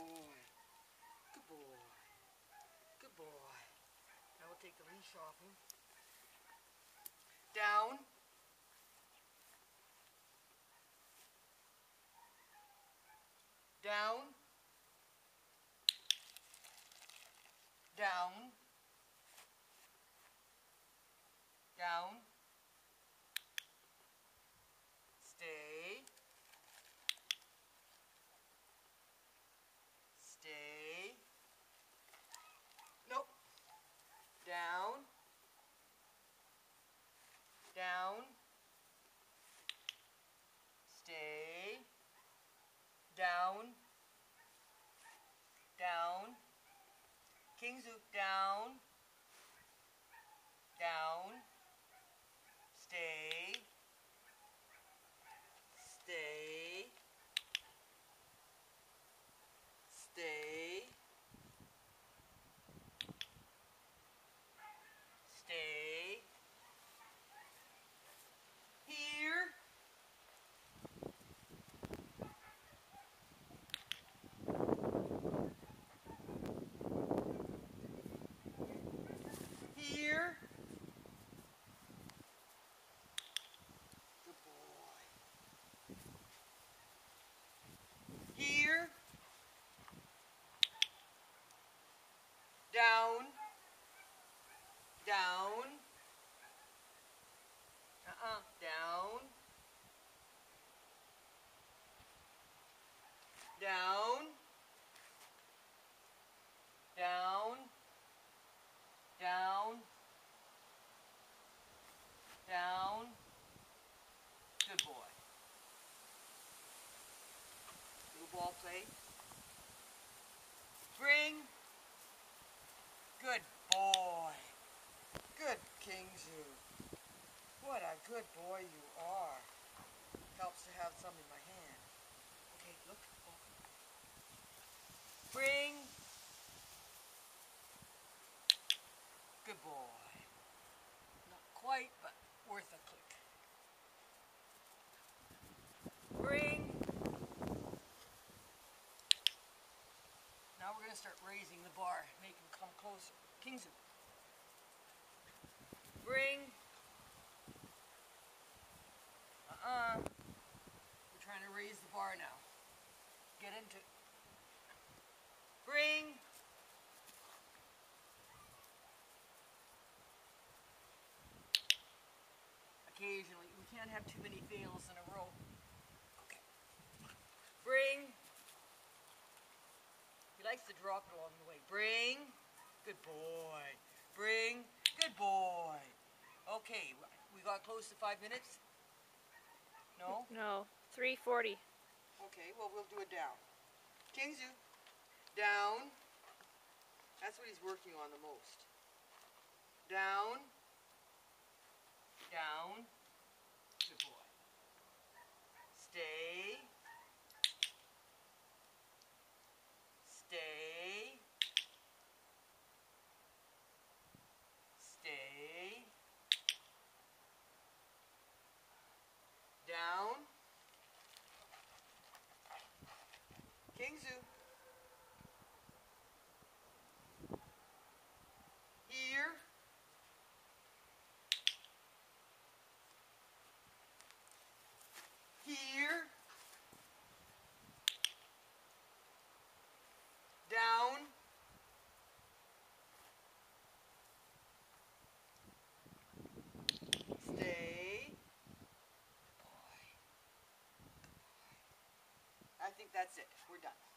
boy. Good boy. Good boy. Now we'll take the leash off him. Down. Down. Down. Down. Stay. Stay. Nope. Down. Down. Stay. Down. Down. King Zook down. Down. Stay. Stay. Stay. Stay. Here. Here. Good boy. Here. Down. Down. Uh-uh. Down. Down. Down. Down. Down. Good boy. Little ball play. Bring. Good boy. Good Kingzu. What a good boy you are. Helps to have some in my hand. Okay, look. Bring. Good boy. Not quite, but worth a click. Bring. Now we're going to start raising the bar, make him come closer. Kingzu. Bring. Uh-uh. We're trying to raise the bar now. Get into it. Bring. Can't have too many fails in a row. Okay. Bring. He likes to drop it along the way. Bring. Good boy. Bring. Good boy. Okay, we got close to five minutes? No? No, 340. Okay, well, we'll do it down. Kingzu. Down. That's what he's working on the most. Down. Good boy. Stay. Stay. Stay. Down. Kingzu. Here. Here. Down. Stay. Good boy. Good boy. I think that's it. We're done.